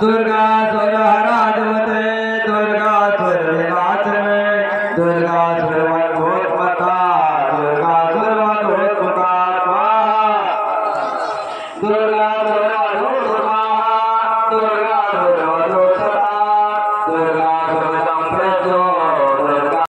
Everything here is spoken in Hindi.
दुर्गा सुर हराधवते दुर्गा सुर हिमाचल में दुर्गा सुर मनोत्मता दुर्गा सुर मनोत्मता दुर्गा सुर मनोत्मता दुर्गा सुर मनोत्मता दुर्गा सुर